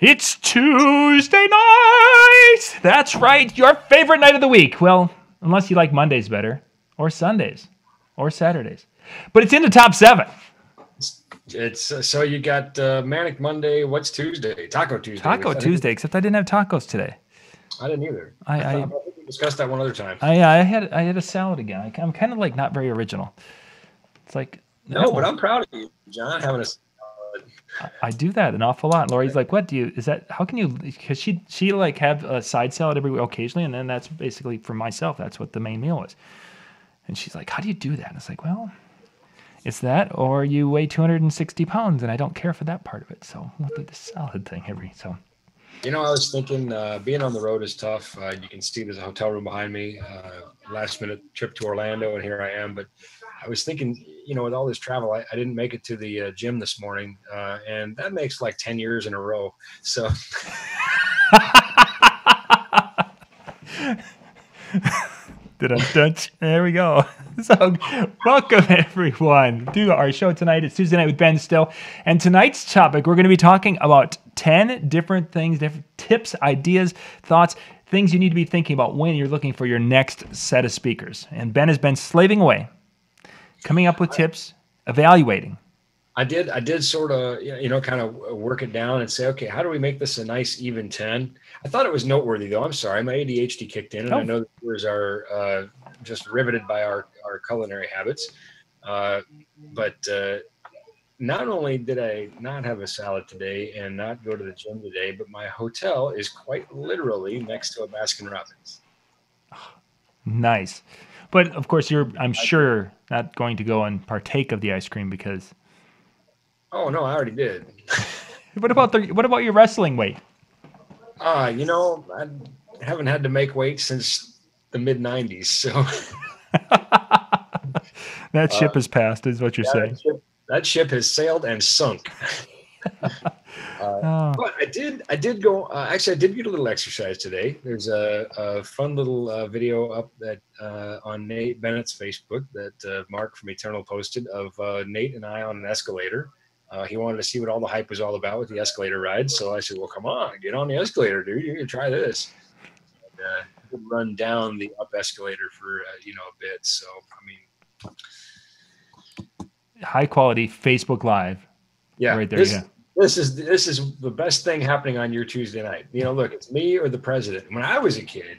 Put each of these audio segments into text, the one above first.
It's Tuesday night. That's right, your favorite night of the week. Well, unless you like Mondays better, or Sundays, or Saturdays. But it's in the top seven. It's uh, so you got uh, Manic Monday. What's Tuesday? Taco Tuesday. Taco Tuesday, except I didn't have tacos today. I didn't either. I- I- think we discussed that one other time. I, I had I had a salad again. I, I'm kind of like not very original. It's like no, but I'm proud of you, John, having a. I do that an awful lot. Lori's like, "What do you? Is that? How can you?" Because she she like have a side salad every occasionally, and then that's basically for myself. That's what the main meal is. And she's like, "How do you do that?" And it's like, "Well, it's that, or you weigh 260 pounds, and I don't care for that part of it. So we'll do the salad thing every so." You know, I was thinking uh, being on the road is tough. Uh, you can see there's a hotel room behind me. Uh, last minute trip to Orlando, and here I am. But I was thinking, you know, with all this travel, I, I didn't make it to the uh, gym this morning, uh, and that makes like ten years in a row. So Did I touch? There we go. So, welcome everyone to our show tonight. It's Tuesday night with Ben Stowe, and tonight's topic we're going to be talking about ten different things, different tips, ideas, thoughts, things you need to be thinking about when you're looking for your next set of speakers. And Ben has been slaving away, coming up with tips, evaluating. I did, I did sort of, you know, kind of work it down and say, okay, how do we make this a nice even ten? I thought it was noteworthy, though. I'm sorry, my ADHD kicked in, and Oh. I know the viewers are uh, just riveted by our our culinary habits. Uh, but uh, not only did I not have a salad today and not go to the gym today, but my hotel is quite literally next to a Baskin Robbins. Nice, but of course you're. I'm sure not going to go and partake of the ice cream because. Oh no, I already did. What about the? What about your wrestling weight? Uh, you know, I haven't had to make weight since the mid '90s, so. That ship has passed, is what you're Yeah, saying. that, ship, that ship has sailed and sunk. Oh. But I did, I did go. Uh, actually, I did get a little exercise today. There's a, a fun little uh, video up that uh, on Nate Bennett's Facebook that uh, Mark from Eternal posted of uh, Nate and I on an escalator. Uh, he wanted to see what all the hype was all about with the escalator ride. So I said, "Well, come on, get on the escalator, dude. You can try this." And, uh, run down the up escalator for uh, you know a bit. So I mean, high quality Facebook Live. Yeah, Right there, This, yeah. this is this is the best thing happening on your Tuesday night. You know, look, it's me or the president. When I was a kid,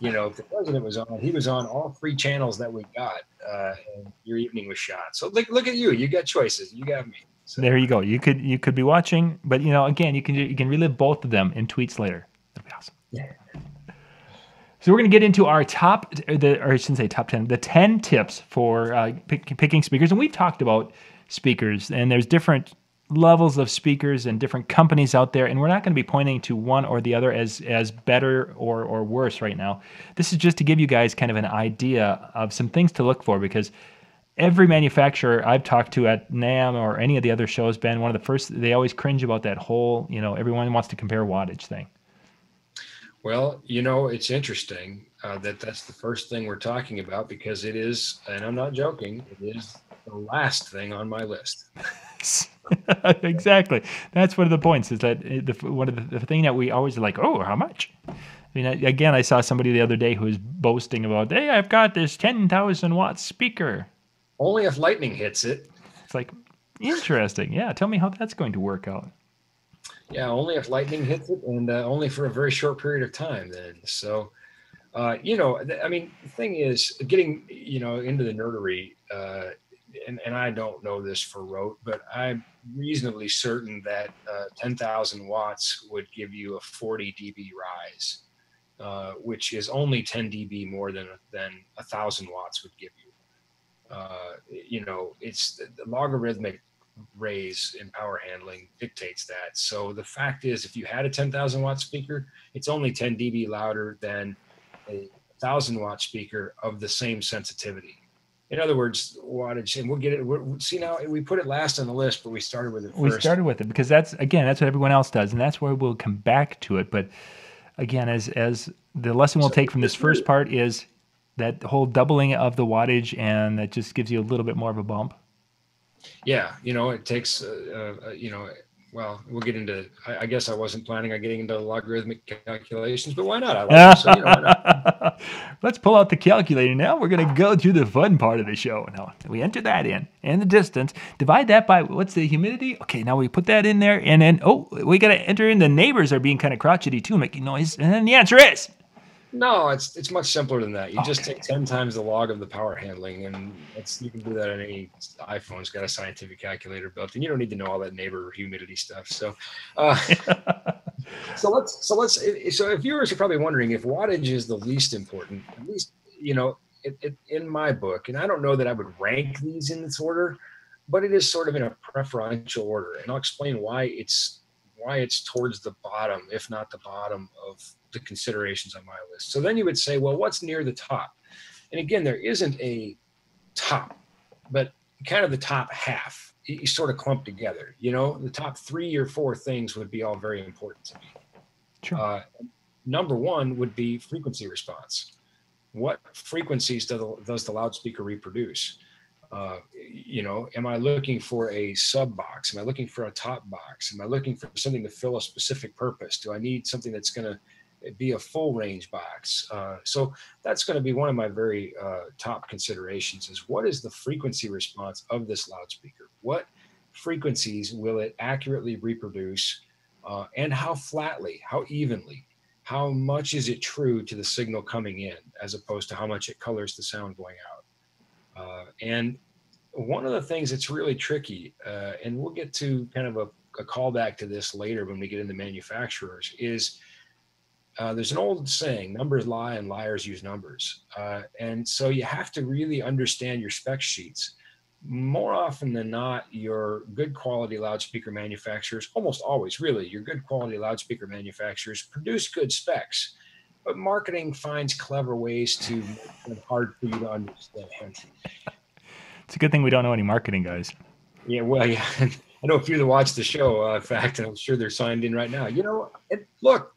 you know, if the president was on, he was on all three channels that we got, uh, and your evening was shot. So look, look at you. You got choices. You got me. So, There you go. You could you could be watching, but you know, again, you can you can relive both of them in tweets later. That'd be awesome. Yeah. So we're going to get into our top, the or I shouldn't say top ten, the ten tips for uh, pick, picking speakers, and we've talked about speakers, and there's different levels of speakers and different companies out there, and we're not going to be pointing to one or the other as as better or or worse right now. This is just to give you guys kind of an idea of some things to look for because every manufacturer I've talked to at NAMM or any of the other shows, Ben, one of the first they always cringe about that whole, you know, everyone wants to compare wattage thing. well, you know, it's interesting uh, that that's the first thing we're talking about because it is, and I'm not joking, it is the last thing on my list. exactly. That's one of the points. Is that the one of the, the thing that we always like, oh, how much? I mean, I- again, I saw somebody the other day who was boasting about, hey, I've got this ten thousand watt speaker. Only if lightning hits it. It's like interesting. Yeah, tell me how that's going to work out. Yeah, only if lightning hits it, and uh, only for a very short period of time. Then, so uh, you know, th- I mean, the thing is, getting you know into the nerdery, uh, and and I don't know this for rote, but I'm reasonably certain that uh, 10,000 watts would give you a 40 dB rise, uh, which is only 10 dB more than than a thousand watts would give you. Uh, you know, it's the, the logarithmic raise in power handling dictates that. So the fact is, if you had a 10,000 watt speaker, it's only 10 dB louder than a 1,000 watt speaker of the same sensitivity. In other words, wattage, and we'll get it. We're, see now, we put it last on the list, but we started with it first. We started with it because that's again that's what everyone else does, and that's where we'll come back to it. But again, as as the lesson we'll So take from this this first part is that whole doubling of the wattage, and that just gives you a little bit more of a bump. yeah, you know, it takes, uh, uh, you know, well, we'll get into. I, I, guess I wasn't planning on getting into logarithmic calculations, but why not? I like so, you know, not? Let's pull out the calculator now. We're going to go through the fun part of the show. Now we enter that in and the distance. Divide that by what's the humidity? Okay, now we put that in there, and then oh, we got to enter in the neighbors are being kind of crotchety too, making noise, and then the answer is no, it's it's much simpler than that. You okay. just take ten times the log of the power handling, and you can do that on any iPhone. It's got a scientific calculator built, and you don't need to know all that neighbor humidity stuff. So, uh, so let's so let's so if viewers are probably wondering if wattage is the least important, at least you know it, it, in my book, and I don't know that I would rank these in this order, but it is sort of in a preferential order, and I'll explain why it's why it's towards the bottom, if not the bottom of the considerations on my list. So then you would say, well, what's near the top? And again, there isn't a top, but kind of the top half. You, sort of clump together. You know, the top three or four things would be all very important to me. Sure. Uh, number one would be frequency response. What frequencies does the, does the loudspeaker reproduce? Uh, you know, am I looking for a sub box? Am I looking for a top box? Am I looking for something to fill a specific purpose? Do I need something that's going to be a full range box. Uh, so that's going to be one of my very uh, top considerations is what is the frequency response of this loudspeaker? What frequencies will it accurately reproduce uh, and how flatly, how evenly? How much is it true to the signal coming in as opposed to how much it colors the sound going out? Uh, and one of the things that's really tricky, uh, and we'll get to kind of a, a callback to this later when we get into manufacturers, is uh, there's an old saying numbers lie and liars use numbers. Uh, and so you have to really understand your spec sheets more often than not your good quality loudspeaker manufacturers almost always really your good quality loudspeaker manufacturers produce good specs but marketing finds clever ways to make it hard for you to understand. It's a good thing we don't know any marketing guys. Yeah well yeah. I know a few that watch the show uh, in fact and i'm sure they're signed in right now. You know it, look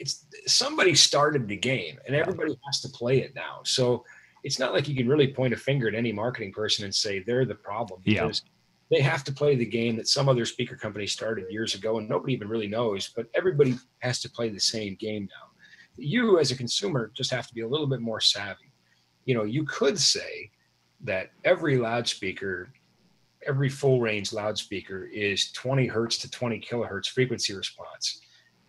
it's somebody started the game and everybody has to play it now. So it's not like you can really point a finger at any marketing person and say they're the problem because yeah. they have to play the game that some other speaker company started years ago and nobody even really knows, but everybody has to play the same game now. You as a consumer just have to be a little bit more savvy. You know, you could say that every loudspeaker every full range loudspeaker is 20 hertz to 20 kilohertz frequency response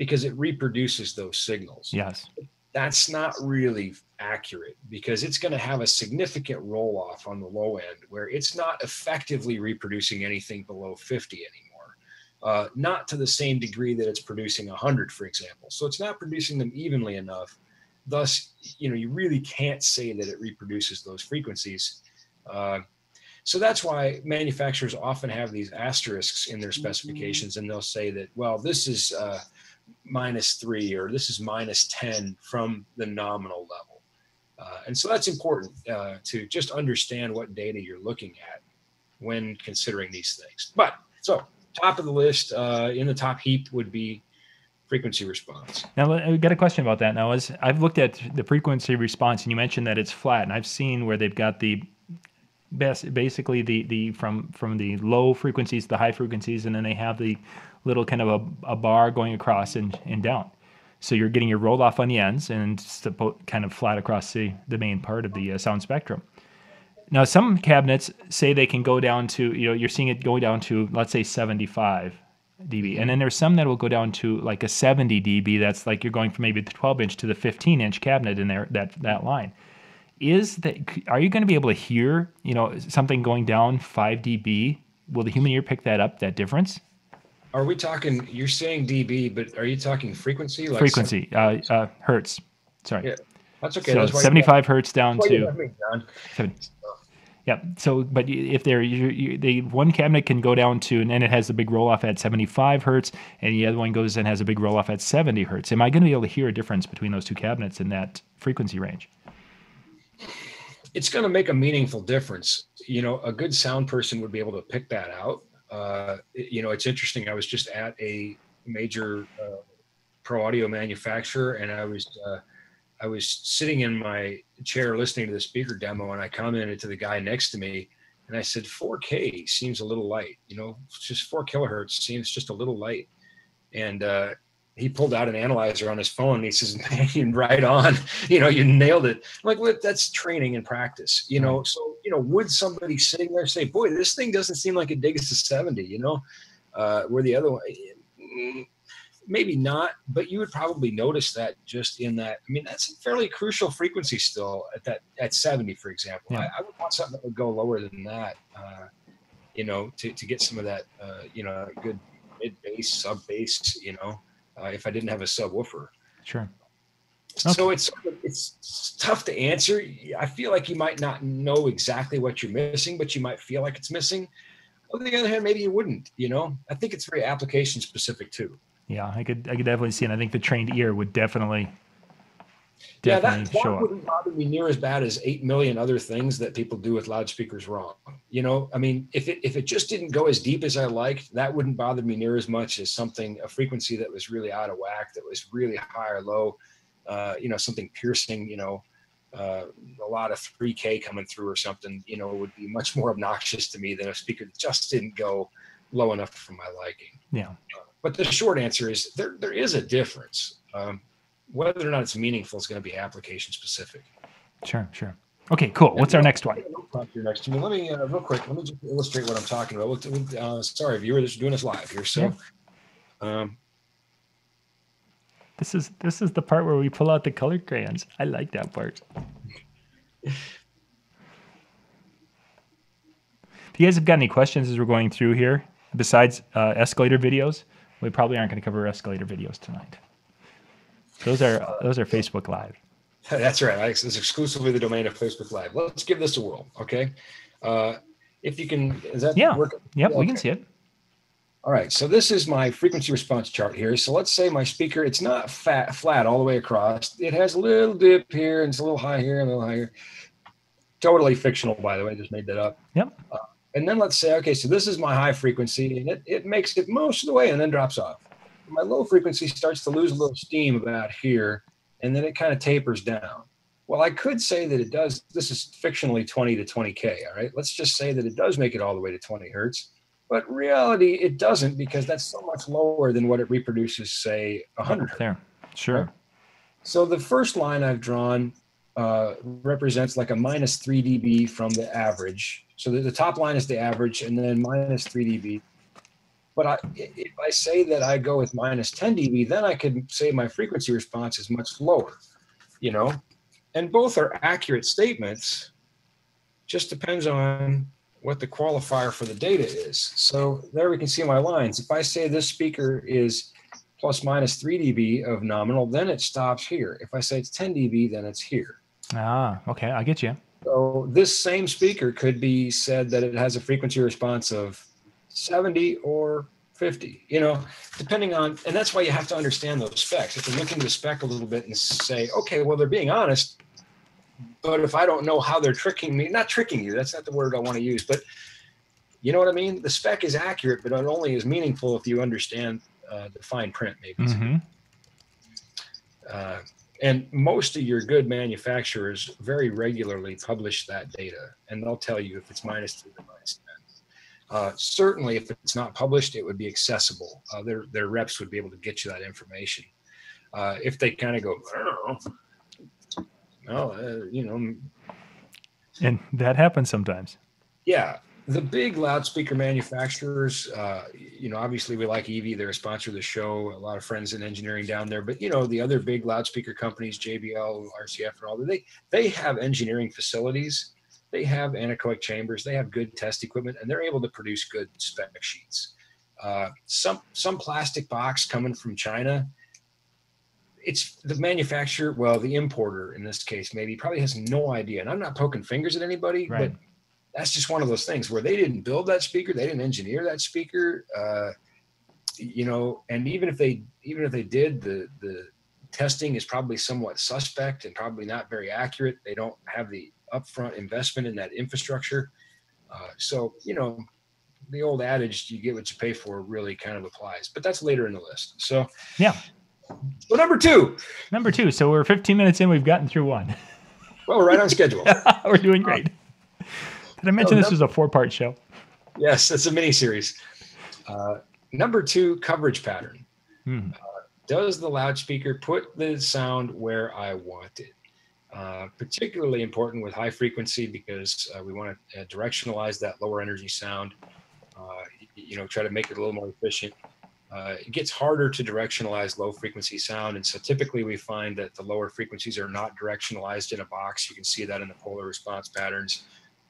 because it reproduces those signals. Yes. That's not really accurate because it's going to have a significant roll off on the low end where it's not effectively reproducing anything below 50 anymore. Uh, not to the same degree that it's producing 100, for example. So it's not producing them evenly enough. Thus, you know, you really can't say that it reproduces those frequencies. Uh, so that's why manufacturers often have these asterisks in their mm-hmm. specifications, and they'll say that, well, this is uh, minus three or this is minus 10 from the nominal level. Uh, and so that's important uh, to just understand what data you're looking at when considering these things. But so top of the list uh, in the top heap would be frequency response. Now I got a question about that. Now, as I've looked at the frequency response, and you mentioned that it's flat, and I've seen where they've got the basically the the from from the low frequencies to the high frequencies, and then they have the little kind of a, a bar going across and, and down. So you're getting your roll off on the ends and kind of flat across the, the main part of the uh, sound spectrum. Now, some cabinets say they can go down to, you know, you're seeing it go down to, let's say, 75 dB. And then there's some that will go down to like a 70 dB. That's like you're going from maybe the 12 inch to the 15 inch cabinet in there, that, that line. Is that, are you going to be able to hear, you know, something going down 5 dB? Will the human ear pick that up, that difference? Are we talking? You're saying dB, but are you talking frequency? Like frequency, uh, uh, hertz. Sorry. Yeah, that's okay. So that's 75 hertz down to. Seven, yeah. So, but if there, you, you, the one cabinet can go down to, and then it has a big roll off at 75 hertz, and the other one goes and has a big roll off at 70 hertz. Am I going to be able to hear a difference between those two cabinets in that frequency range? It's going to make a meaningful difference. You know, a good sound person would be able to pick that out uh, you know, it's interesting. I was just at a major uh, pro audio manufacturer, and I was uh, I was sitting in my chair listening to the speaker demo, and I commented to the guy next to me, And I said, 4K seems a little light, you know, just four kilohertz seems just a little light. And uh, he pulled out an analyzer on his phone and he says, man, right on, you know, you nailed it. I'm like, well, that's training and practice, you know? So, you know, would somebody sitting there say, boy, this thing doesn't seem like it digs to 70, you know, uh, where the other one, mm, maybe not, but you would probably notice that just in that. I mean, that's a fairly crucial frequency still at that at 70, for example. Yeah. I, I, would want something that would go lower than that, uh, you know, to, to get some of that, uh, you know, good mid bass, sub bass, you know, uh, if I didn't have a subwoofer. Sure. Okay. So it's it's tough to answer. I feel like you might not know exactly what you're missing, but you might feel like it's missing. On the other hand, maybe you wouldn't. You know, I think it's very application specific too. Yeah, I could I could definitely see, and I think the trained ear would definitely. Definitely yeah, that, that wouldn't bother me near as bad as eight million other things that people do with loudspeakers wrong. You know, I mean, if it if it just didn't go as deep as I liked, that wouldn't bother me near as much as something a frequency that was really out of whack, that was really high or low. Uh, you know, something piercing. You know, uh, a lot of 3K coming through or something. You know, would be much more obnoxious to me than a speaker that just didn't go low enough for my liking. Yeah. Uh, but the short answer is there there is a difference. Um, whether or not it's meaningful is going to be application specific. Sure, sure. Okay, cool. What's our next one? Next to me. Let me uh, real quick. Let me just illustrate what I'm talking about. Uh, sorry, viewer, this is doing this live here. So, yeah. um, this is this is the part where we pull out the colored crayons. I like that part. if you guys have got any questions as we're going through here, besides uh, escalator videos, we probably aren't going to cover escalator videos tonight. Those are those are Facebook Live. That's right. It's exclusively the domain of Facebook Live. Let's give this a whirl, okay? Uh, if you can, is that yeah? Work? Yep, okay. we can see it. All right, so this is my frequency response chart here. So let's say my speaker, it's not fat, flat all the way across. It has a little dip here and it's a little high here and a little higher. Totally fictional, by the way. Just made that up. Yep. Uh, and then let's say, okay, so this is my high frequency and it, it makes it most of the way and then drops off. My low frequency starts to lose a little steam about here and then it kind of tapers down. Well, I could say that it does, this is fictionally 20 to 20K, all right? Let's just say that it does make it all the way to 20 hertz, but reality, it doesn't because that's so much lower than what it reproduces, say, 100 There, sure. Right? So the first line I've drawn uh, represents like a minus 3 dB from the average. So the, the top line is the average and then minus 3 dB. But I, if I say that I go with minus 10 dB, then I could say my frequency response is much lower, you know? And both are accurate statements, just depends on what the qualifier for the data is. So there we can see my lines. If I say this speaker is plus minus 3 dB of nominal, then it stops here. If I say it's 10 dB, then it's here. Ah, okay, I get you. So this same speaker could be said that it has a frequency response of 70 or 50, you know, depending on, and that's why you have to understand those specs. If you look into the spec a little bit and say, okay, well, they're being honest, but if I don't know how they're tricking me, not tricking you, that's not the word I want to use, but you know what I mean? The spec is accurate, but it only is meaningful if you understand uh, the fine print, maybe. Mm-hmm. Uh, and most of your good manufacturers very regularly publish that data, and they'll tell you if it's minus two or minus 10. Uh, certainly, if it's not published, it would be accessible. Uh, their, their reps would be able to get you that information. Uh, if they kind of go, well, uh, you know. And that happens sometimes. Yeah the big loudspeaker manufacturers, uh, you know, obviously we like EV; they're a sponsor of the show. A lot of friends in engineering down there, but you know, the other big loudspeaker companies, JBL, RCF, and all that, they they have engineering facilities, they have anechoic chambers, they have good test equipment, and they're able to produce good spec sheets. Uh, some some plastic box coming from China. It's the manufacturer, well, the importer in this case, maybe probably has no idea. And I'm not poking fingers at anybody, right. but that's just one of those things where they didn't build that speaker, they didn't engineer that speaker, uh, you know. And even if they even if they did, the the testing is probably somewhat suspect and probably not very accurate. They don't have the upfront investment in that infrastructure. Uh, so you know, the old adage "you get what you pay for" really kind of applies. But that's later in the list. So yeah. So number two. Number two. So we're 15 minutes in. We've gotten through one. Well, we're right on schedule. we're doing great. Did I mention oh, this was a four-part show? Yes, it's a mini series. Uh, number two, coverage pattern. Hmm. Uh, does the loudspeaker put the sound where I want it? Uh, particularly important with high frequency because uh, we want to uh, directionalize that lower energy sound. Uh, you know, try to make it a little more efficient. Uh, it gets harder to directionalize low frequency sound, and so typically we find that the lower frequencies are not directionalized in a box. You can see that in the polar response patterns.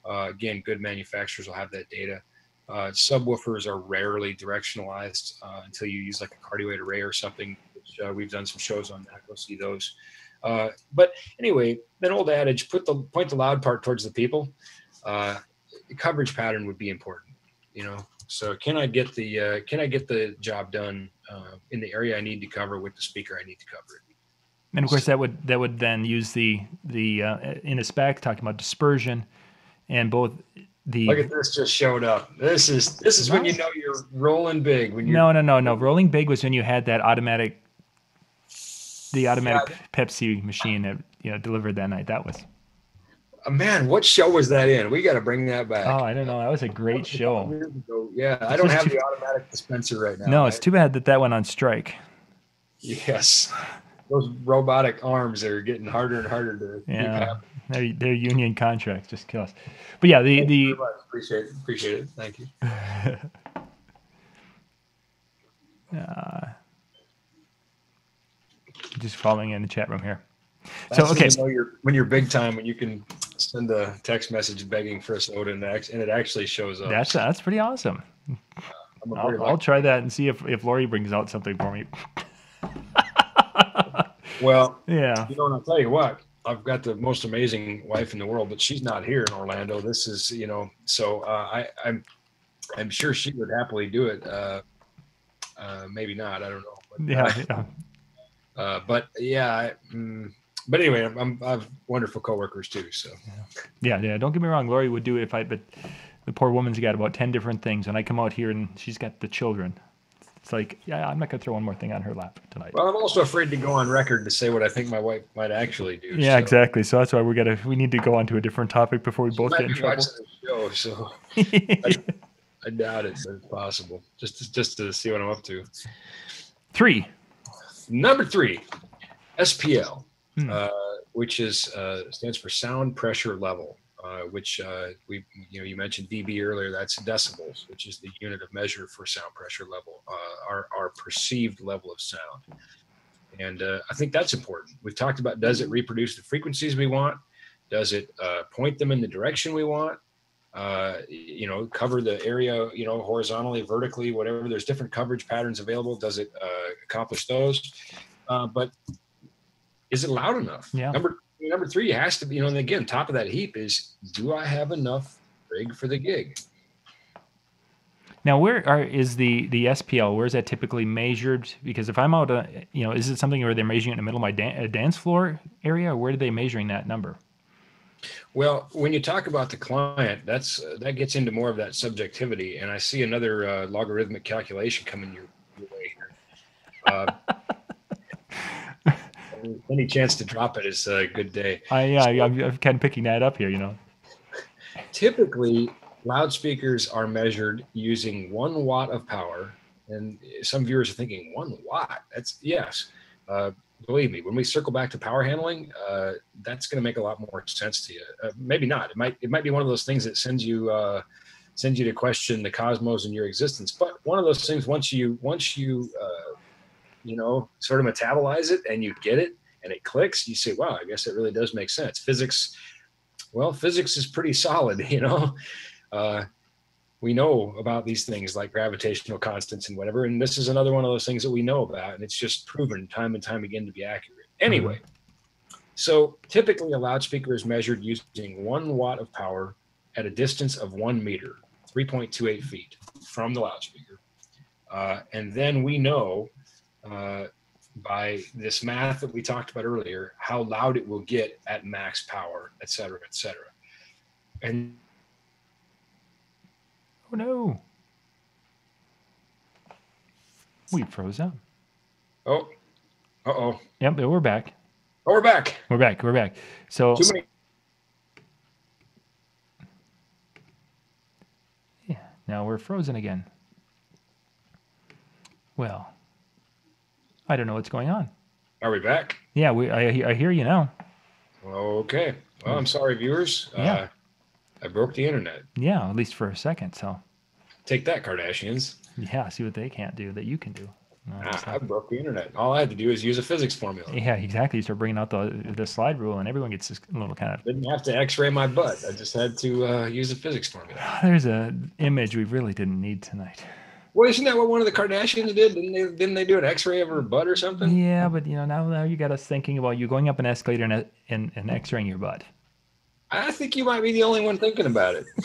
again, good manufacturers will have that data. subwoofers are rarely directionalized until you use like a cardioid array or something. Which, we've done some shows on that. Go see those. Uh, but anyway, an old adage: put the point the loud part towards the people. Uh, the coverage pattern would be important, you know. So can I get the uh, can I get the job done uh, in the area I need to cover with the speaker I need to cover it? And of course, that would that would then use the the uh, in a spec talking about dispersion, and both the look at this just showed up. This is this is when you know you're rolling big. When you no no no no rolling big was when you had that automatic the automatic yeah. Pepsi machine that you know delivered that night. That was. Uh, man, what show was that in? We got to bring that back. Oh, I don't know. That was a great show. Yeah, I don't have the automatic dispenser right now. No, it's too bad that that went on strike. Yes, those robotic arms are getting harder and harder to. Yeah, their, their union contracts just kill us. But yeah, the the appreciate it. appreciate it. Thank you. uh, just following in the chat room here. That's so okay, when you're, when you're big time, when you can send a text message begging for a soda next, and, it actually shows up. That's that's pretty awesome. I'll, I'll, try that and see if if Lori brings out something for me. well, yeah. You know, and I'll tell you what, I've got the most amazing wife in the world, but she's not here in Orlando. This is, you know, so uh, I, I'm, I'm sure she would happily do it. Uh, uh, maybe not. I don't know. But, yeah, yeah. Uh, but yeah, I, mm, but anyway, I'm, i have wonderful coworkers too. So yeah, yeah. yeah. Don't get me wrong, Lori would do it if I, but the poor woman's got about ten different things, and I come out here and she's got the children. It's like, yeah, I'm not gonna throw one more thing on her lap tonight. Well, I'm also afraid to go on record to say what I think my wife might actually do. Yeah, so. exactly. So that's why we gotta we need to go on to a different topic before we she both get in trouble. Show, so I, I doubt it's possible. Just to, just to see what I'm up to. Three. Number three, SPL, hmm. uh, which is uh, stands for sound pressure level. Uh, which uh, we, you know, you mentioned dB earlier. That's decibels, which is the unit of measure for sound pressure level, uh, our our perceived level of sound. And uh, I think that's important. We've talked about does it reproduce the frequencies we want? Does it point them in the direction we want? Uh, you know, cover the area, you know, horizontally, vertically, whatever. There's different coverage patterns available. Does it uh, accomplish those? Uh, but is it loud enough? Yeah. Number number three has to be, you know, and again, top of that heap is, do I have enough rig for the gig? Now, where are, is the the SPL? Where is that typically measured? Because if I'm out, uh, you know, is it something where they're measuring it in the middle of my dan- dance floor area, or where are they measuring that number? Well, when you talk about the client, that's uh, that gets into more of that subjectivity, and I see another uh, logarithmic calculation coming your, your way here. Uh, any chance to drop it is a good day. I yeah, so, I'm, I'm kind of picking that up here. You know, typically loudspeakers are measured using one watt of power, and some viewers are thinking one watt. That's yes. Uh, believe me, when we circle back to power handling, uh, that's going to make a lot more sense to you. Uh, maybe not. It might. It might be one of those things that sends you uh, sends you to question the cosmos and your existence. But one of those things, once you once you uh, you know sort of metabolize it and you get it and it clicks, you say, "Wow, I guess it really does make sense." Physics, well, physics is pretty solid. You know. We know about these things like gravitational constants and whatever. And this is another one of those things that we know about. And it's just proven time and time again to be accurate. Anyway, so typically a loudspeaker is measured using one watt of power at a distance of one meter, 3.28 feet from the loudspeaker. Uh, and then we know uh, by this math that we talked about earlier how loud it will get at max power, et cetera, et cetera. And Oh no. We froze up. Oh. Uh oh. Yep, we're back. Oh, we're back. We're back. We're back. So Too many. Now we're frozen again. Well, I don't know what's going on. Are we back? Yeah, we. I, I hear you now. Okay. Well, I'm sorry, viewers. Yeah. Uh, I broke the internet. Yeah, at least for a second. So Take that, Kardashians. yeah, see what they can't do that you can do. No, I, I broke the internet. All I had to do is use a physics formula. yeah, exactly. You start bringing out the the slide rule, and everyone gets this little kind of. Didn't have to X-ray my butt. I just had to uh, use a physics formula. There's a image we really didn't need tonight. Well, isn't that what one of the Kardashians did? Didn't they? Didn't they do an X-ray of her butt or something? Yeah, but you know now now you got us thinking about you going up an escalator and and, and X-raying your butt. I think you might be the only one thinking about it.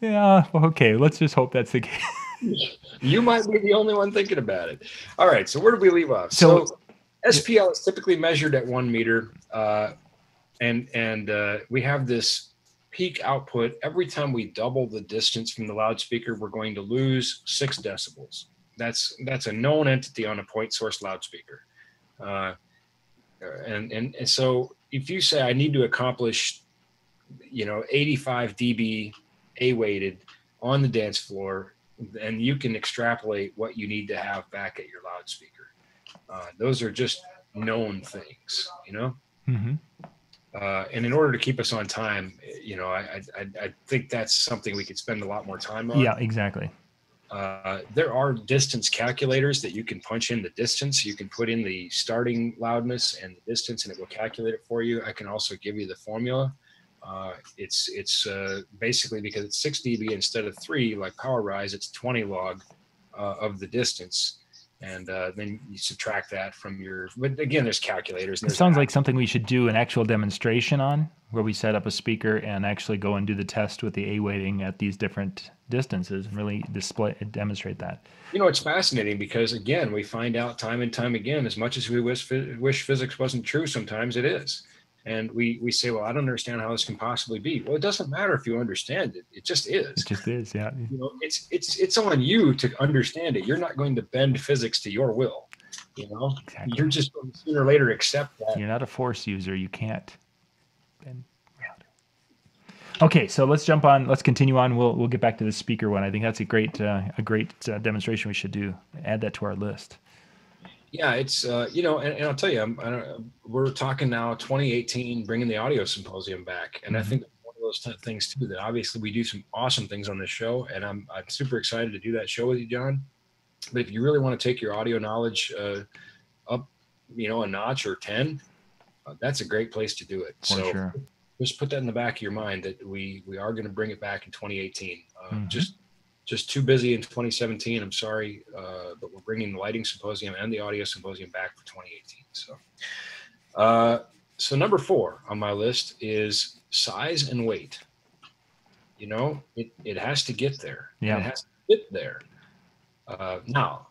Yeah. well, Okay. Let's just hope that's the case. You might be the only one thinking about it. All right. So where did we leave off? So- So, SPL is typically measured at one meter, uh, and and uh, we have this peak output every time we double the distance from the loudspeaker. We're going to lose six decibels. That's that's a known entity on a point source loudspeaker, uh, and, and and so if you say I need to accomplish, you know, 85 dB A weighted on the dance floor and you can extrapolate what you need to have back at your loudspeaker. Uh, those are just known things, you know. hmm Uh, and in order to keep us on time, you know, I, I I think that's something we could spend a lot more time on. Yeah. Exactly. Uh, there are distance calculators that you can punch in the distance. You can put in the starting loudness and the distance, and it will calculate it for you. I can also give you the formula. Uh, it's it's uh, basically because it's six dB instead of three, like power rise, it's 20 log uh, of the distance, and uh, then you subtract that from your. But again, there's calculators. And It sounds like something we should do an actual demonstration on, where we set up a speaker and actually go and do the test with the A weighting at these different distances and really display demonstrate that. You know, it's fascinating because again, we find out time and time again, as much as we wish, wish physics wasn't true, sometimes it is. And we, we say, well, I don't understand how this can possibly be. Well, it doesn't matter if you understand it. It just is. It just is. Yeah. You know, it's it's it's on you to understand it. You're not going to bend physics to your will. You know, Exactly. you're just going to sooner or later accept that. You're not a force user. You can't. bend. Okay, so let's jump on. Let's continue on. We'll we'll get back to the speaker one. I think that's a great uh, a great uh, demonstration we should do. Add that to our list. Yeah, it's uh, you know, and, and I'll tell you, I'm, I don't, we're talking now 2018, bringing the audio symposium back, and I Mhm. think one of those t- things too that obviously we do some awesome things on this show, and I'm I'm super excited to do that show with you, John. But if you really want to take your audio knowledge uh, up, you know, a notch or ten, uh, that's a great place to do it. For so sure. just put that in the back of your mind that we we are going to bring it back in 2018. Uh, Mhm. Just just too busy in 2017. I'm sorry, uh, but we're bringing the lighting symposium and the audio symposium back for 2018. So, uh, so number four on my list is size and weight. You know, it it has to get there. Yeah. it has to fit there. Uh, now,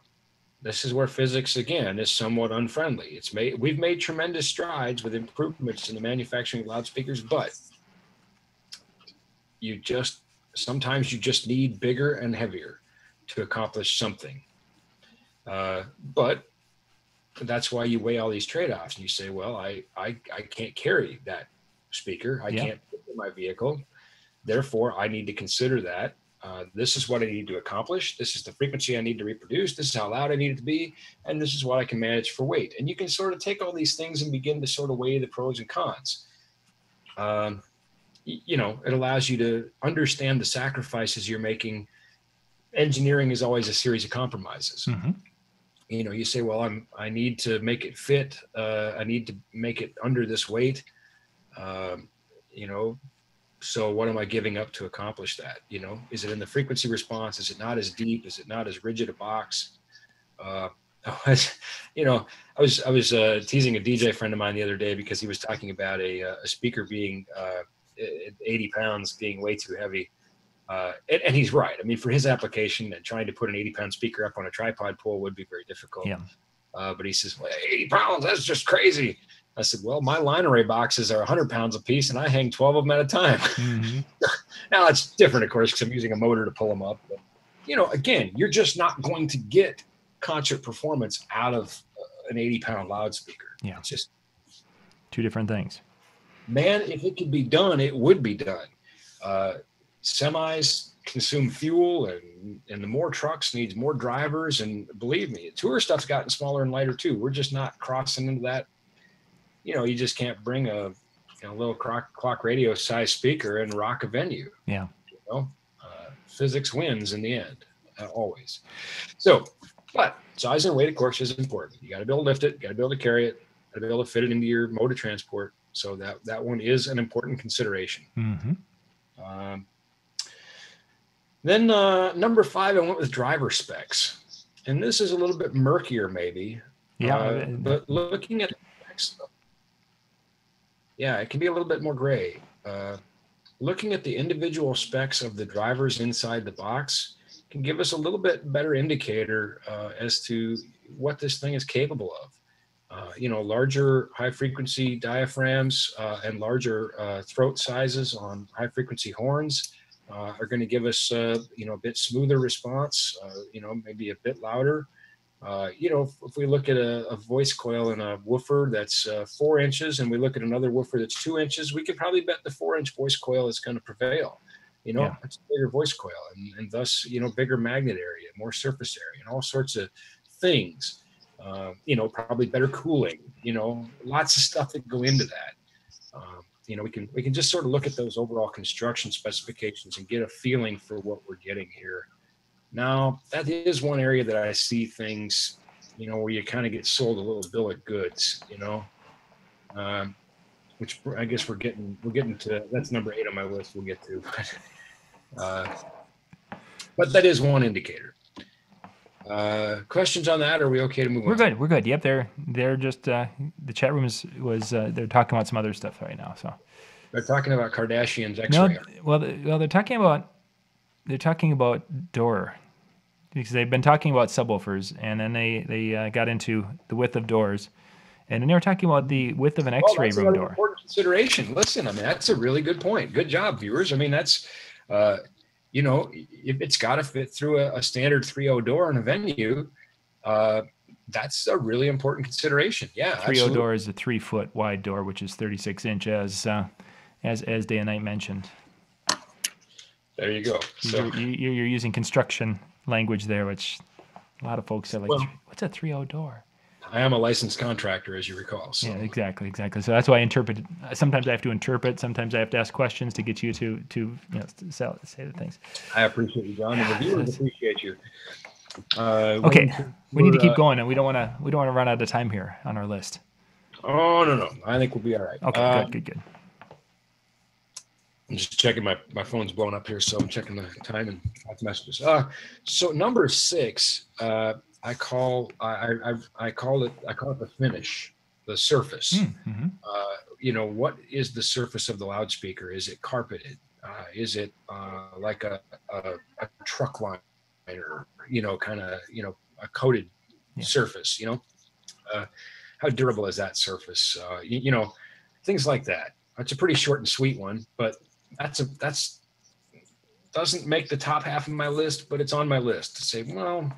this is where physics again is somewhat unfriendly. It's made we've made tremendous strides with improvements in the manufacturing of loudspeakers, but you just sometimes you just need bigger and heavier to accomplish something. Uh, but that's why you weigh all these trade-offs and you say, well, I I, I can't carry that speaker. I Yeah. can't put it in my vehicle. Therefore, I need to consider that. Uh, this is what I need to accomplish. This is the frequency I need to reproduce. This is how loud I need it to be. And this is what I can manage for weight. And you can sort of take all these things and begin to sort of weigh the pros and cons. Um, you know, it allows you to understand the sacrifices you're making. Engineering is always a series of compromises. Hmm you know you say well i'm i need to make it fit uh, i need to make it under this weight. Um, you know so what am i giving up to accomplish that? You know is it in the frequency response? Is it not as deep? Is it not as rigid a box? Uh, I was, you know i was i was uh, teasing a dj friend of mine the other day because he was talking about a, uh, a speaker being uh, 80 pounds being way too heavy uh, and, and he's right. I mean, for his application and trying to put an 80 pound speaker up on a tripod pole would be very difficult. Yeah. Uh, but he says, well, 80 pounds, that's just crazy. I said, well, my line array boxes are 100 pounds a piece and I hang 12 of them at a time. hmm now, it's different, of course, because I'm using a motor to pull them up. But, you know, again, you're just not going to get concert performance out of uh, an 80 pound loudspeaker. Yeah. It's just, Two different things. Man, if it could be done, it would be done. Uh, semis consume fuel and and the more trucks needs more drivers. And believe me tour stuff's gotten smaller and lighter too. We're just not crossing into that. You know you just can't bring a, a little clock, clock radio size speaker and rock a venue. Yeah. You know uh, physics wins in the end uh, always. So but size and weight of course is important. You got to be able to lift it got to be able to carry it got to be able to fit it into your mode of transport so that that one is an important consideration mm-hmm. um, then uh, number five, I went with driver specs, and this is a little bit murkier, maybe. Yeah, uh, but looking at specs, yeah, it can be a little bit more gray. Uh, looking at the individual specs of the drivers inside the box can give us a little bit better indicator uh, as to what this thing is capable of. Uh, you know, larger high frequency diaphragms uh, and larger uh, throat sizes on high frequency horns uh, are going to give us, uh, you know, a bit smoother response, uh, you know, maybe a bit louder. Uh, you know, if, if, we look at a, a, voice coil and a woofer that's uh, four inches and we look at another woofer that's two inches, we can probably bet the four inch voice coil is going to prevail. You know, yeah. it's a bigger voice coil and, and, thus, you know, bigger magnet area, more surface area, and all sorts of things. Uh, you know, probably better cooling, you know, lots of stuff that go into that. Um, you know we can we can just sort of look at those overall construction specifications and get a feeling for what we're getting here. Now that is one area that i see things you know where you kind of get sold a little bill of goods you know? Um, which i guess we're getting we're getting to that's number eight on my list we'll get to uh, but that is one indicator uh, questions on that? Or are we okay to move on? We're on? good. We're good. Yep. They're they're just uh, the chat room is, was uh, they're talking about some other stuff right now. So they're talking about Kardashian's X-ray. No, well, well, they're talking about they're talking about door because they've been talking about subwoofers, and then they they uh, got into the width of doors, and then they were talking about the width of an X-ray room door. Important consideration. Listen, I mean that's a really good point. Good job, viewers. I mean that's. Uh, you know, if it's got to fit through a, a standard 3.0 door in a venue, uh, that's a really important consideration. Yeah, 3.0 door is a three foot wide door, which is 36 inches, uh, as as Day and Night mentioned. There you go. So you're, you're, using construction language there, which a lot of folks are like, well, "What's a 3.0 door?" I am a licensed contractor, as you recall. So. Yeah, exactly, exactly. So that's why I interpret. Sometimes I have to interpret. Sometimes I have to ask questions to get you to to you know sell, say the things. I appreciate you, John, and the viewers appreciate you. Uh, okay, we need to keep uh, going, and we don't want to we don't want to run out of time here on our list. Oh no no, I think we'll be all right. Okay, uh, good, good, good. I'm just checking my my phone's blowing up here, so I'm checking the time and messages. Uh, so number six, uh, I call I, I I call it I call it the finish, the surface. Hmm, mm-hmm. Uh, you know, what is the surface of the loudspeaker? Is it carpeted? Uh, is it uh, like a, a, a truck liner? You know, kind of you know a coated yeah. surface. You know, uh, how durable is that surface? Uh, you, you know, things like that. It's a pretty short and sweet one, but that's a that's doesn't make the top half of my list, but it's on my list to say, well,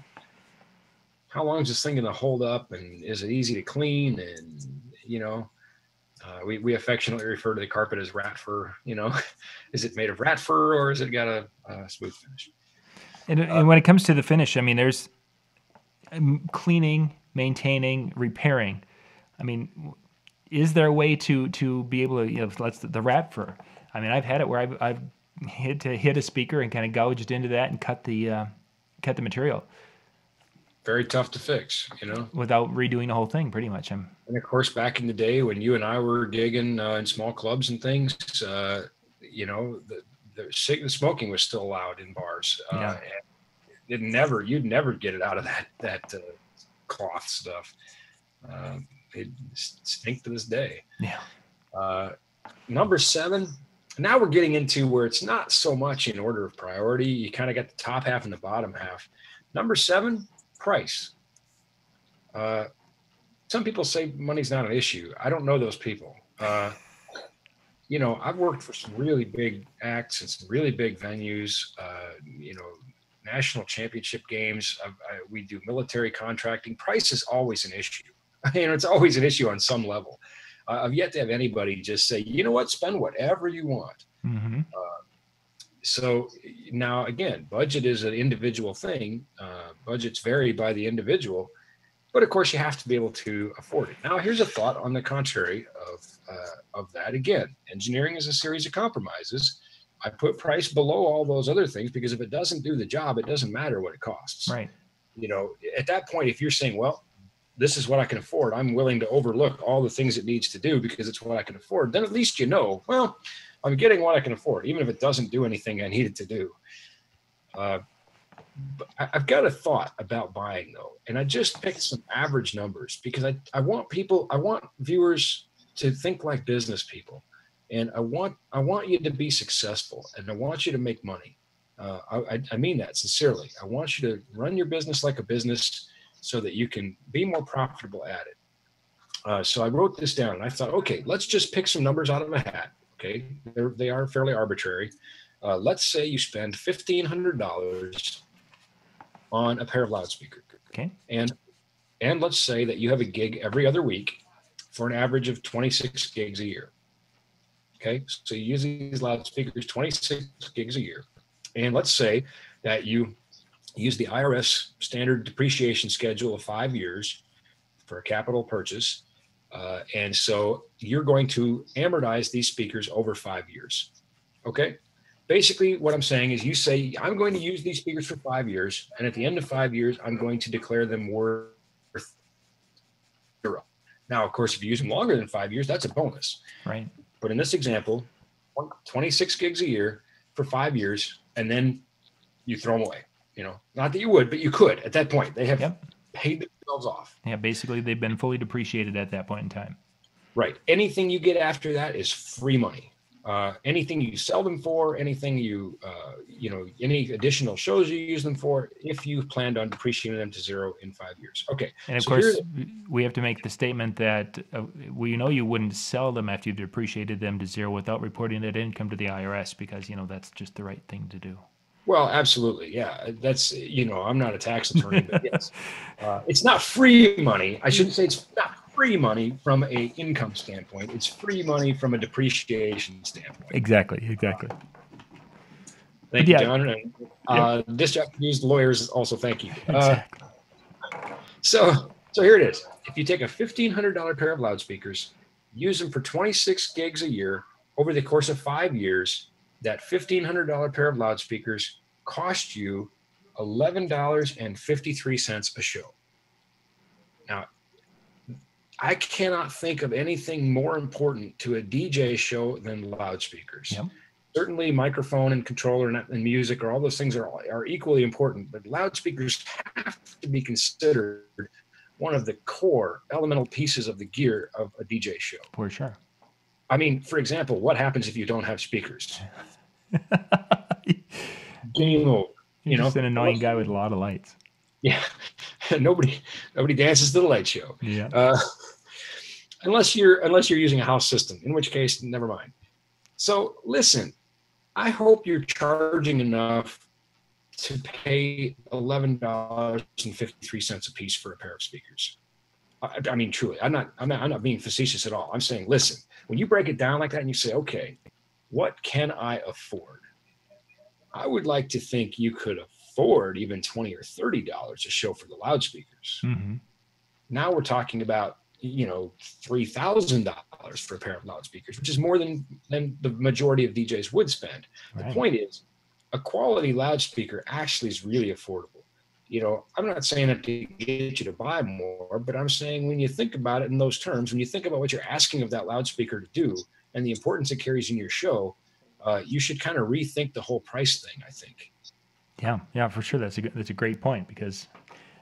how long is this thing going to hold up and is it easy to clean and you know uh, we, we affectionately refer to the carpet as rat fur you know? Is it made of rat fur or is it got a, a smooth finish? And, and, when it comes to the finish i mean there's um, cleaning maintaining repairing. I mean is there a way to to be able to you know let's the rat fur. I mean i've had it where i've, I've hit to hit a speaker and kind of gouged into that and cut the uh, cut the material very tough to fix, you know, without redoing the whole thing, pretty much. I'm, and of course, back in the day when you and I were gigging uh, in small clubs and things, uh, you know, the, the, the, smoking was still allowed in bars. Uh, yeah. it never, you'd never get it out of that that uh, cloth stuff. Um, it stink to this day. Yeah. Uh, number seven. Now we're getting into where it's not so much in order of priority. You kind of got the top half and the bottom half. Number seven, price. Uh, some people say money's not an issue. I don't know those people. Uh, you know, I've worked for some really big acts and some really big venues. Uh, you know, national championship games. I, I, we do military contracting. Price is always an issue. you know, it's always an issue on some level. Uh, I've yet to have anybody just say, you know what, spend whatever you want. Mm-hmm. Uh, so now again, budget is an individual thing. Uh, budgets vary by the individual, but of course you have to be able to afford it. Now, here's a thought on the contrary of uh, of that. Again, engineering is a series of compromises. I put price below all those other things because if it doesn't do the job, it doesn't matter what it costs. Right. You know, at that point, if you're saying, well, this is what I can afford, I'm willing to overlook all the things it needs to do because it's what I can afford, then at least you know, well, I'm getting what I can afford, even if it doesn't do anything I needed it to do. Uh, I've got a thought about buying though, and I just picked some average numbers because I, I want people, I want viewers to think like business people, and I want I want you to be successful, and I want you to make money. Uh, I, I mean that sincerely. I want you to run your business like a business so that you can be more profitable at it. Uh, so I wrote this down, and I thought, okay, let's just pick some numbers out of a hat. Okay, They're, they are fairly arbitrary. Uh, let's say you spend fifteen hundred dollars on a pair of loudspeakers. Okay. And and let's say that you have a gig every other week for an average of 26 gigs a year. Okay. So you use these loudspeakers 26 gigs a year. And let's say that you use the IRS standard depreciation schedule of five years for a capital purchase. Uh, and so you're going to amortize these speakers over five years. Okay basically what I'm saying is you say, I'm going to use these speakers for five years. And at the end of five years, I'm going to declare them worth zero. Now, of course, if you use them longer than five years, that's a bonus. Right. But in this example, 26 gigs a year for five years, and then you throw them away. You know, not that you would, but you could at that point. They have yep. Paid themselves off. Yeah, basically, they've been fully depreciated at that point in time. Right. Anything you get after that is free money uh, anything you sell them for, anything you, uh, you know, any additional shows you use them for, if you planned on depreciating them to zero in five years. Okay. And of so course, we have to make the statement that uh, we know you wouldn't sell them after you've depreciated them to zero without reporting that income to the IRS because, you know, that's just the right thing to do. Well, absolutely. Yeah. That's, you know, I'm not a tax attorney, but yes, uh, it's not free money. I shouldn't say it's not free money from a income standpoint. It's free money from a depreciation standpoint. Exactly. Exactly. Thank yeah. you, John. And uh, yeah. disc used lawyers also thank you. Uh, so, so here it is. If you take a fifteen hundred dollar pair of loudspeakers, use them for twenty six gigs a year over the course of five years, that fifteen hundred dollar pair of loudspeakers cost you eleven dollars and fifty three cents a show. Now, I cannot think of anything more important to a DJ show than loudspeakers. Yep. Certainly, microphone and controller and, and, music or all those things are are equally important, but loudspeakers have to be considered one of the core elemental pieces of the gear of a DJ show. For sure. I mean, for example, what happens if you don't have speakers? Game over. You're know, just an annoying guy with a lot of lights. Yeah, nobody nobody dances to the light show. Yeah. Uh, unless you're unless you're using a house system, in which case, never mind. So listen, I hope you're charging enough to pay eleven dollars and fifty three cents a piece for a pair of speakers. I, I, mean, truly, I'm not, I'm not, I'm not being facetious at all. I'm saying, listen, when you break it down like that and you say, okay, what can I afford? I would like to think you could afford even twenty or thirty dollars a show for the loudspeakers. Mm-hmm. Now we're talking about you know three thousand dollars for a pair of loudspeakers, which is more than than the majority of DJs would spend. Right. The point is, a quality loudspeaker actually is really affordable. You know, I'm not saying that to get you to buy more, but I'm saying when you think about it in those terms, when you think about what you're asking of that loudspeaker to do and the importance it carries in your show, uh, you should kind of rethink the whole price thing. I think. Yeah, yeah, for sure. That's a that's a great point because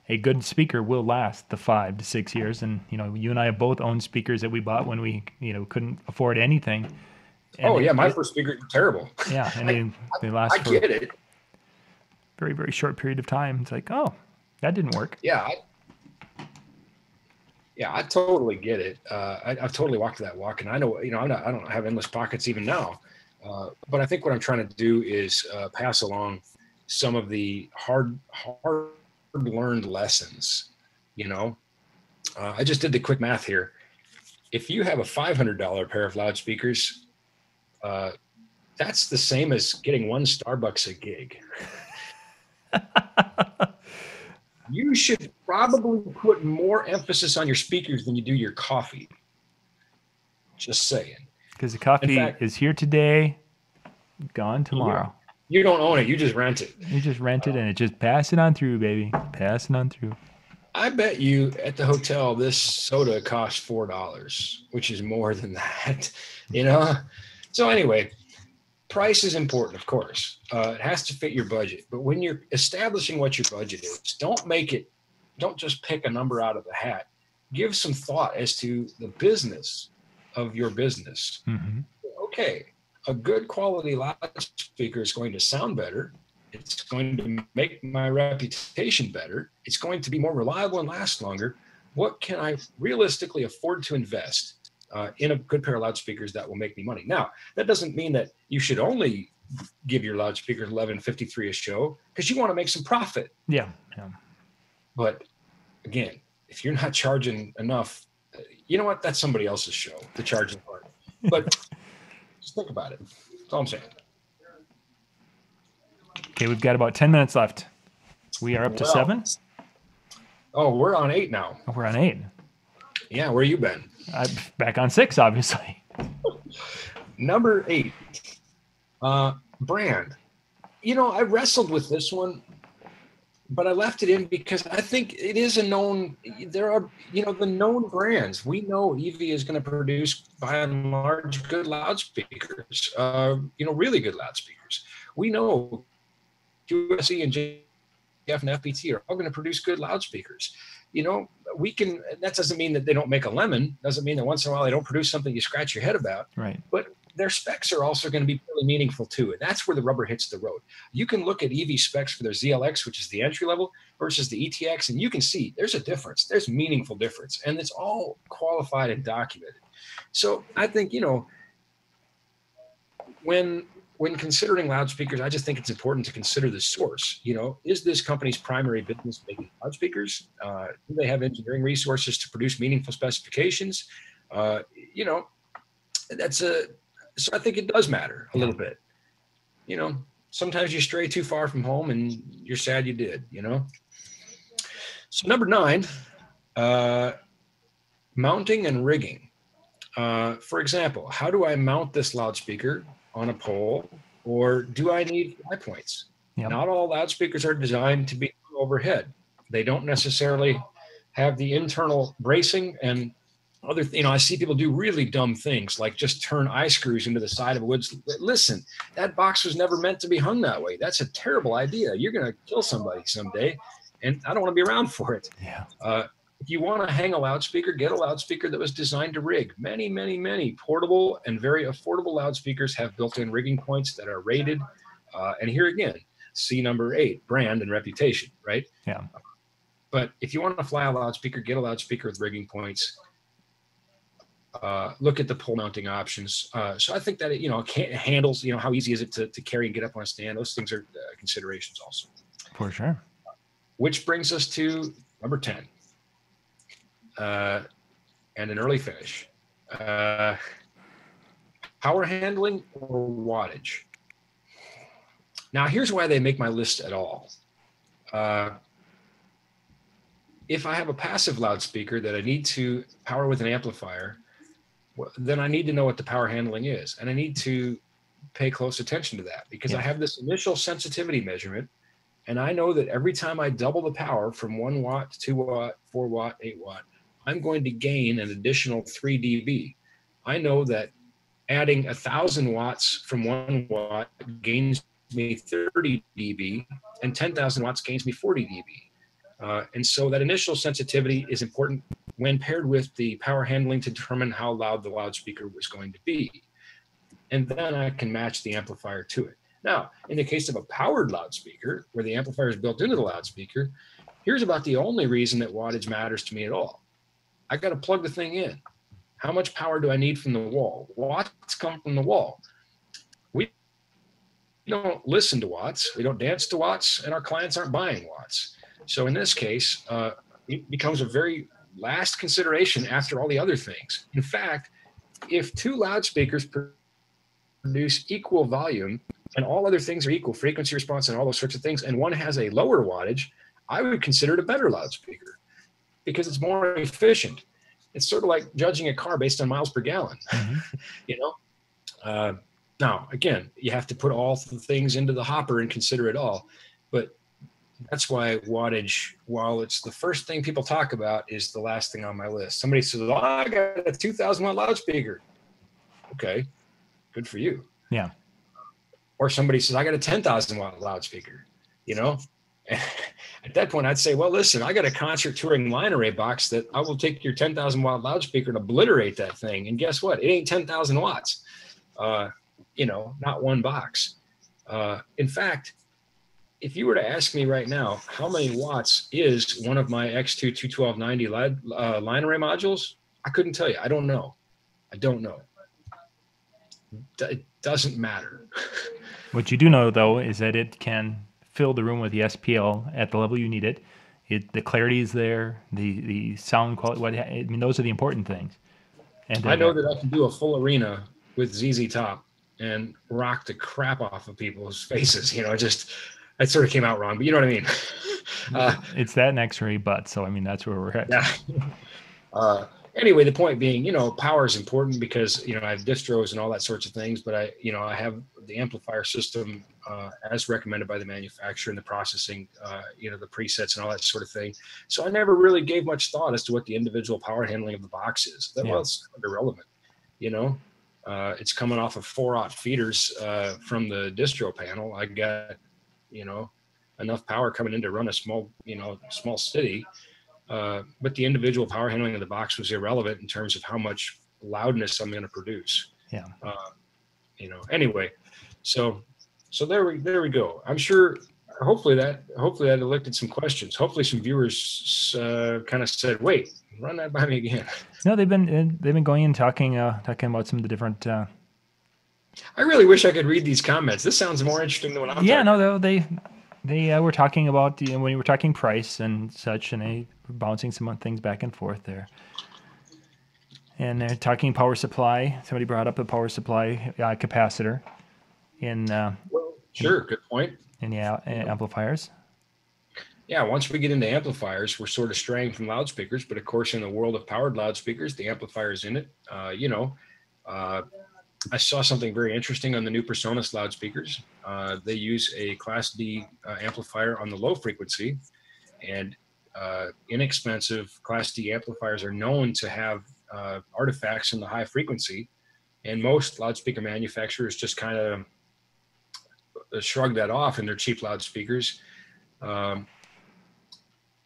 a good speaker will last the five to six years. And you know, you and I have both owned speakers that we bought when we you know couldn't afford anything. And oh yeah, my it, first speaker terrible. Yeah, and they they last. I, I get it. Very very short period of time. It's like oh, that didn't work. Yeah. I, yeah, I totally get it. Uh, I, have totally walked that walk, and I know you know I'm not, I don't have endless pockets even now. Uh, but I think what I'm trying to do is uh, pass along some of the hard hard learned lessons. You know, uh, I just did the quick math here. If you have a $500 pair of loudspeakers, uh, that's the same as getting one Starbucks a gig. you should probably put more emphasis on your speakers than you do your coffee. Just saying. Because the coffee fact, is here today, gone tomorrow. You don't own it. You just rent it. You just rent it and it just pass it on through, baby. Pass it on through. I bet you at the hotel this soda costs four dollars, which is more than that. You know. So anyway, price is important, of course. Uh, it has to fit your budget. But when you're establishing what your budget is, don't make it. Don't just pick a number out of the hat. Give some thought as to the business of your business. Mm-hmm. Okay, a good quality loudspeaker is going to sound better. It's going to make my reputation better. It's going to be more reliable and last longer. What can I realistically afford to invest uh, in a good pair of loudspeakers that will make me money? Now, that doesn't mean that you should only give your loudspeakers 1153 a show because you want to make some profit. Yeah. yeah. But again, if you're not charging enough, you know what? That's somebody else's show, the charging part. But just think about it. That's all I'm saying. Okay, we've got about 10 minutes left. We are up to well, seven. Oh, we're on eight now. Oh, we're on eight. Yeah, where you been? I'm back on six, obviously. Number eight, uh, brand. You know, I wrestled with this one, but I left it in because I think it is a known. There are, you know, the known brands. We know EV is going to produce, by and large, good loudspeakers. Uh, you know, really good loudspeakers. We know QSC and JF and FPT are all going to produce good loudspeakers. You know, we can. That doesn't mean that they don't make a lemon. Doesn't mean that once in a while they don't produce something you scratch your head about. Right. But their specs are also going to be really meaningful too, and that's where the rubber hits the road. You can look at EV specs for their ZLX, which is the entry level, versus the ETX, and you can see there's a difference. There's meaningful difference, and it's all qualified and documented. So I think you know when when considering loudspeakers, I just think it's important to consider the source. You know, is this company's primary business making loudspeakers? Uh, do they have engineering resources to produce meaningful specifications? Uh, you know, that's a. So I think it does matter a little bit. You know, sometimes you stray too far from home and you're sad you did. You know. So number nine, uh, mounting and rigging. Uh, for example, how do I mount this loudspeaker on a pole, or do I need fly points? Yep. Not all loudspeakers are designed to be overhead. They don't necessarily have the internal bracing and other you know i see people do really dumb things like just turn eye screws into the side of a woods listen that box was never meant to be hung that way that's a terrible idea you're going to kill somebody someday and i don't want to be around for it yeah uh, if you want to hang a loudspeaker, get a loudspeaker that was designed to rig. Many, many, many portable and very affordable loudspeakers have built-in rigging points that are rated. Uh, and here again, C number eight, brand and reputation, right? Yeah. But if you want to fly a loudspeaker, get a loudspeaker with rigging points. Uh, look at the pole mounting options. Uh, so I think that it, you know it handles. You know how easy is it to, to carry and get up on a stand? Those things are uh, considerations also. For sure. Which brings us to number ten uh, and an early finish. Uh, power handling or wattage. Now, here's why they make my list at all. Uh, if I have a passive loudspeaker that I need to power with an amplifier, well, then I need to know what the power handling is. And I need to pay close attention to that because yeah. I have this initial sensitivity measurement. And I know that every time I double the power from one watt, two watt, four watt, eight watt, I'm going to gain an additional 3 dB. I know that adding 1,000 watts from one watt gains me 30 dB, and 10,000 watts gains me 40 dB. Uh, and so that initial sensitivity is important when paired with the power handling to determine how loud the loudspeaker was going to be. And then I can match the amplifier to it. Now, in the case of a powered loudspeaker, where the amplifier is built into the loudspeaker, here's about the only reason that wattage matters to me at all. I got to plug the thing in. How much power do I need from the wall? Watts come from the wall. We don't listen to watts, we don't dance to watts, and our clients aren't buying watts. So in this case, uh, it becomes a very last consideration after all the other things. In fact, if two loudspeakers produce equal volume and all other things are equal frequency response and all those sorts of things, and one has a lower wattage, I would consider it a better loudspeaker because it's more efficient. It's sort of like judging a car based on miles per gallon, mm-hmm. you know? Uh, now, again, you have to put all the things into the hopper and consider it all. But that's why wattage, while it's the first thing people talk about, is the last thing on my list. Somebody says, oh, I got a 2000 watt loudspeaker. Okay, good for you. Yeah. Or somebody says, I got a 10,000 watt loudspeaker, you know? At that point, I'd say, well, listen, I got a concert touring line array box that I will take your 10,000 watt loudspeaker and obliterate that thing. And guess what? It ain't 10,000 watts. Uh, you know, not one box. Uh, in fact, if you were to ask me right now, how many watts is one of my X2 21290 line, uh, line array modules? I couldn't tell you. I don't know. I don't know. It doesn't matter. what you do know, though, is that it can fill the room with the SPL at the level you need it. It the clarity is there, the the sound quality. What I mean, those are the important things. And I know that I can do a full arena with ZZ Top and rock the crap off of people's faces. You know, just it sort of came out wrong, but you know what I mean. Uh, it's that an X-ray butt, so I mean that's where we're at. Yeah. Uh, anyway, the point being, you know, power is important because you know I have distros and all that sorts of things, but I, you know, I have the amplifier system uh, as recommended by the manufacturer and the processing, uh, you know, the presets and all that sort of thing. So I never really gave much thought as to what the individual power handling of the box is. That yeah. was irrelevant, you know. Uh, it's coming off of four aught feeders uh, from the distro panel. I got, you know, enough power coming in to run a small, you know, small city. Uh, but the individual power handling of the box was irrelevant in terms of how much loudness I'm going to produce. Yeah. Uh, you know. Anyway, so so there we there we go. I'm sure. Hopefully that hopefully that elicted some questions. Hopefully some viewers uh, kind of said, "Wait, run that by me again." No, they've been they've been going and talking uh, talking about some of the different. Uh... I really wish I could read these comments. This sounds more interesting than what I'm. Yeah, no, they they uh, were talking about you know, when we were talking price and such, and they were bouncing some things back and forth there. And they're talking power supply. Somebody brought up a power supply uh, capacitor in. Uh, well, sure, good point. In the uh, amplifiers. Yeah, once we get into amplifiers, we're sort of straying from loudspeakers. But of course, in the world of powered loudspeakers, the amplifier is in it. Uh, you know, uh, I saw something very interesting on the new PreSonus loudspeakers. Uh, they use a Class D uh, amplifier on the low frequency, and uh, inexpensive Class D amplifiers are known to have uh, artifacts in the high frequency. And most loudspeaker manufacturers just kind of shrug that off in their cheap loudspeakers. Um,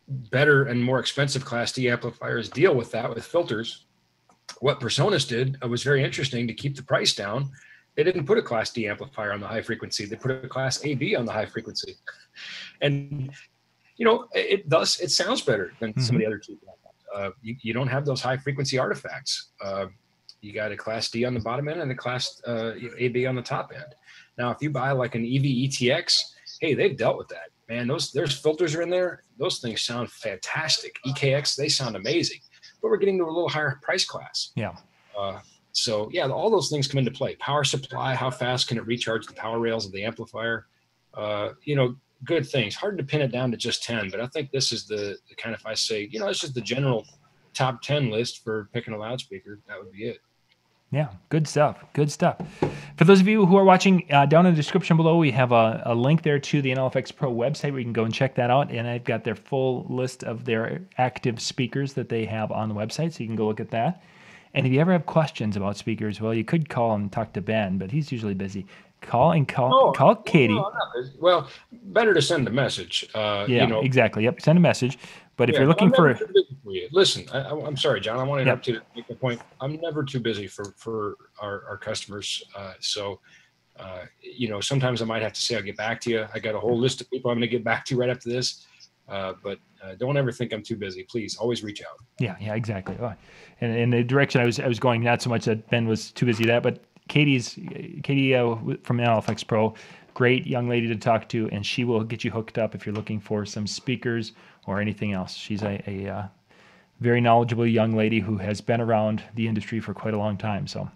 better and more expensive Class D amplifiers deal with that with filters. What PreSonus did uh, was very interesting to keep the price down. They didn't put a Class D amplifier on the high frequency. They put a Class AB on the high frequency, and you know it does. It sounds better than mm-hmm. some of the other cheap. Uh, you, you, don't have those high frequency artifacts. Uh, you got a Class D on the bottom end and a Class uh, AB on the top end. Now, if you buy like an EV ETX, hey, they've dealt with that man, those there's filters are in there. Those things sound fantastic. EKX, they sound amazing. But we're getting to a little higher price class. Yeah. Uh, so yeah, all those things come into play. Power supply, how fast can it recharge the power rails of the amplifier? Uh, you know, good things. Hard to pin it down to just 10, but I think this is the, the kind of if I say, you know, it's just the general top 10 list for picking a loudspeaker, that would be it. Yeah, good stuff. Good stuff. For those of you who are watching, uh, down in the description below, we have a, a, link there to the NLFX Pro website where you can go and check that out. And I've got their full list of their active speakers that they have on the website, so you can go look at that. And if you ever have questions about speakers, well, you could call and talk to Ben, but he's usually busy. Call and call oh, call Katie. No, well, better to send a message. Uh, yeah, you know. exactly. Yep, send a message. But if yeah, you're looking for, for listen, I, am sorry, John. I want to interrupt yep. you to make a point. I'm never too busy for for our, our customers. Uh, so, uh, you know, sometimes I might have to say I'll get back to you. I got a whole list of people I'm going to get back to right after this. Uh, but uh, don't ever think I'm too busy. Please, always reach out. Yeah, yeah, exactly. And in the direction I was I was going, not so much that Ben was too busy that, but Katie's Katie uh, from NLFX Pro, great young lady to talk to, and she will get you hooked up if you're looking for some speakers or anything else. She's a, a uh, very knowledgeable young lady who has been around the industry for quite a long time. So,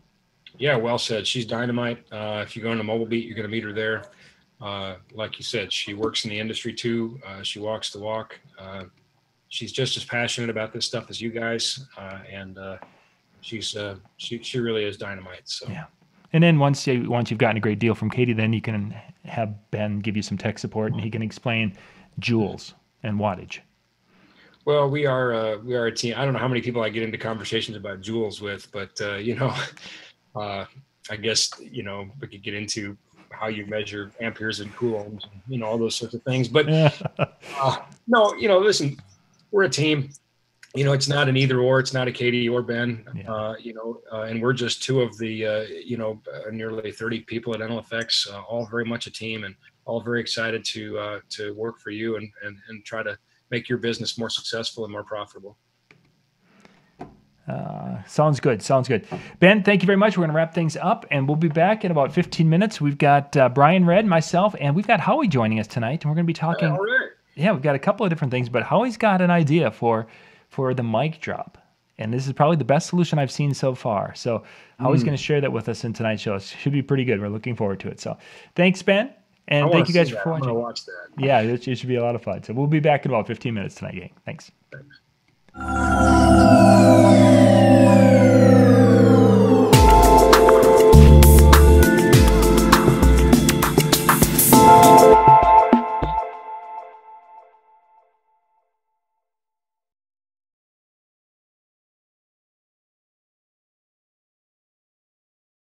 Yeah, well said. She's dynamite. Uh, if you go into Mobile Beat, you're going to meet her there. Uh, like you said, she works in the industry too. Uh, she walks the walk. Uh, she's just as passionate about this stuff as you guys, uh, and uh, she's she she really is dynamite. So yeah. And then once you once you've gotten a great deal from Katie, then you can have Ben give you some tech support, and he can explain joules and wattage. Well, we are uh, we are a team. I don't know how many people I get into conversations about joules with, but uh, you know, uh, I guess you know we could get into how you measure amperes and coulombs, and, you know, all those sorts of things. But uh, no, you know, listen, we're a team. You know, it's not an either or. It's not a Katie or Ben. Yeah. Uh, you know, uh, and we're just two of the you know nearly 30 people at NLFX, all very much a team, and all very excited to to work for you and and, and try to make your business more successful and more profitable. Uh, sounds good. Sounds good. Ben, thank you very much. We're going to wrap things up and we'll be back in about 15 minutes. We've got uh, Brian Red, myself, and we've got Howie joining us tonight. And we're going to be talking. All right. Yeah, we've got a couple of different things, but Howie's got an idea for for the mic drop. And this is probably the best solution I've seen so far. So Howie's mm. going to share that with us in tonight's show. It should be pretty good. We're looking forward to it. So thanks, Ben. And thank you guys for that. watching. I watch that. Yeah, it, it should be a lot of fun. So we'll be back in about 15 minutes tonight, gang. Thanks. Thanks.